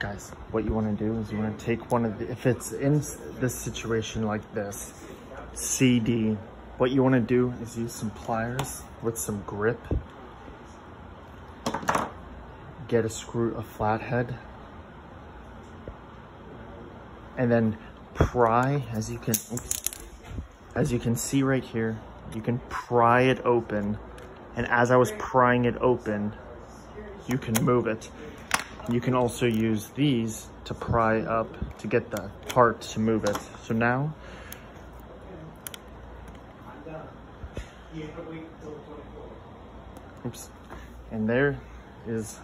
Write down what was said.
guys, what you want to do is you want to take one of the, if it's in this situation like this, CD, what you want to do is use some pliers with some grip. Get a screw, a flathead. And then pry, as you can, as you can see right here, you can pry it open. And as I was prying it open, you can move it. You can also use these to pry up to get the part to move it. So now, oops, and there is